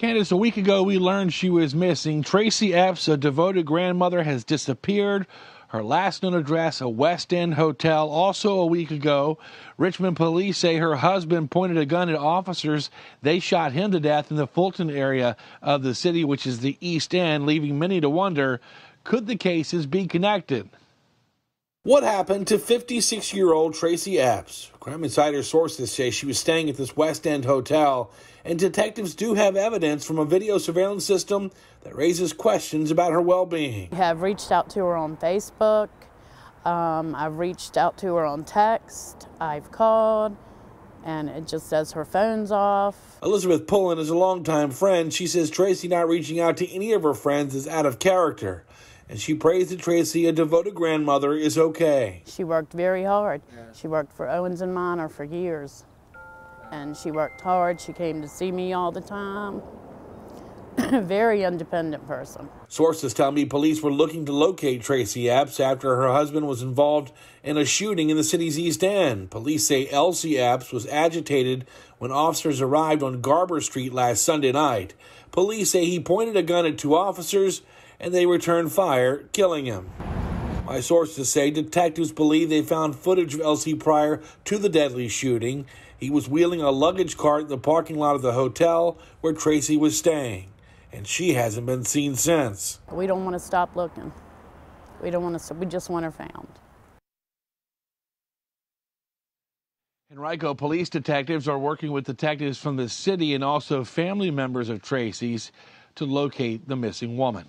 Candace, a week ago we learned she was missing. Tracy Epps, a devoted grandmother, has disappeared. Her last known address, a West End hotel. Also, a week ago, Richmond police say her husband pointed a gun at officers. They shot him to death in the Fulton area of the city, which is the East End, leaving many to wonder could the cases be connected? What happened to 56 year old Tracy Epps? Crime Insider sources say she was staying at this West End hotel, and detectives do have evidence from a video surveillance system that raises questions about her well being. I have reached out to her on Facebook. Um, I've reached out to her on text. I've called, and it just says her phone's off. Elizabeth Pullen is a longtime friend. She says Tracy not reaching out to any of her friends is out of character and she prays that Tracy, a devoted grandmother, is okay. She worked very hard. She worked for Owens and Minor for years, and she worked hard. She came to see me all the time. very independent person. Sources tell me police were looking to locate Tracy Epps after her husband was involved in a shooting in the city's East End. Police say Elsie Epps was agitated when officers arrived on Garber Street last Sunday night. Police say he pointed a gun at two officers and they returned fire, killing him. My sources say detectives believe they found footage of Elsie prior to the deadly shooting. He was wheeling a luggage cart in the parking lot of the hotel where Tracy was staying, and she hasn't been seen since. We don't want to stop looking. We don't want to. We just want her found. Henrico police detectives are working with detectives from the city and also family members of Tracy's to locate the missing woman.